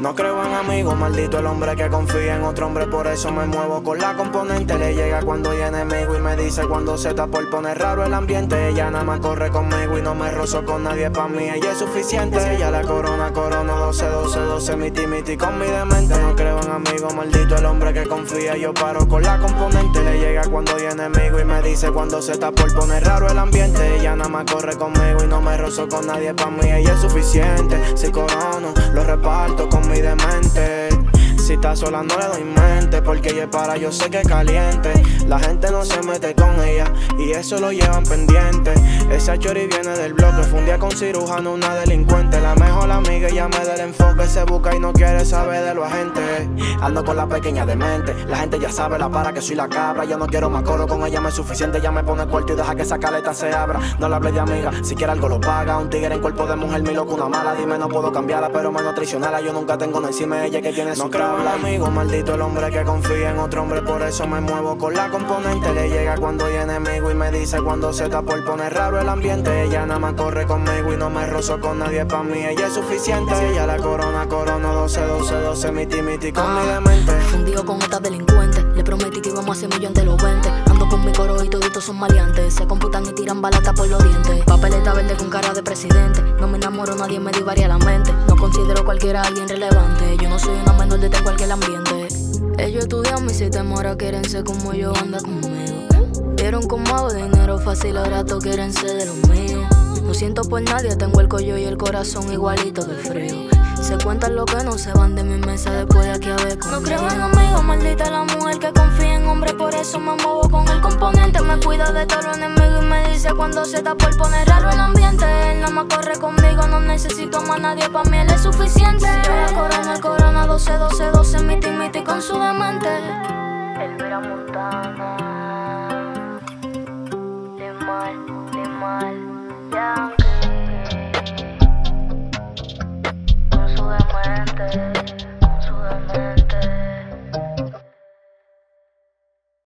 No creo en amigos, maldito el hombre que confía en otro hombre, por eso me muevo con la componente. Le llega cuando hay enemigo y me dice cuando se está por poner raro el ambiente. Ella nada más corre conmigo y no me rozo con nadie, pa' mí ella es suficiente. Ella la corona, corona, 12, 12, 12, miti, miti con mi demente. No creo en amigos, maldito el hombre que confía, yo paro con la componente. Le llega cuando hay enemigo y me dice cuando se está por poner raro el ambiente. Ella nada más corre conmigo y no me rozo con nadie, pa' mí ella es suficiente. Si corono, reparto con mi demente. Si está sola no le doy mente Porque ella para yo sé que caliente La gente no se mete con ella Y eso lo llevan pendiente Esa chori viene del bloque Fue un día con cirujano, una delincuente. La mejor amiga ella me del enfoque Se busca y no quiere saber de los agentes. Ando con la pequeña de mente La gente ya sabe la para que soy la cabra. Yo no quiero más coro con ella me es suficiente Ya me pone cuarto y deja que esa caleta se abra. No le hable de amiga, si quiere algo lo paga. Un tigre en cuerpo de mujer, mi loco una mala. Dime no puedo cambiarla pero menos traicionarla. Yo nunca tengo no encima de ella que tiene su creo el amigo, maldito el hombre que confía en otro hombre, por eso me muevo con la componente. Le llega cuando hay enemigo y me dice cuando se está por poner raro el ambiente. Ella nada más corre conmigo y no me rozo con nadie, pa' mí ella es suficiente. ella la corona, corona 12, 12, 12, miti, miti con mi demente. Fundido con esta delincuente, le prometí que íbamos a hacer millón de los 20. Ando con mi coro y toditos son maleantes, se computan y tiran balata por los dientes. Papeleta verde con cara de presidente, no me enamoro, nadie me divaría la mente. No considero cualquiera alguien relevante, yo no soy una menor de cualquier ambiente. Ellos estudian mi sistema, ahora quieren ser como yo, anda conmigo. Vieron como hago dinero fácil, ahora todos quieren ser de los míos. No siento por nadie, tengo el cuello y el corazón igualito de frío. Se cuentan lo que no se van de mi mesa después de aquí a ver No creo en amigos, maldita la mujer que confía en hombre, por eso me muevo con el componente. Me cuida de todo lo enemigo y me dice cuando se da por poner raro el ambiente. Él no me corre conmigo, no necesito más nadie, para mí él es suficiente. Yo la corona, el corona 12, 12, 12, miti, miti con su demente. El verá montar.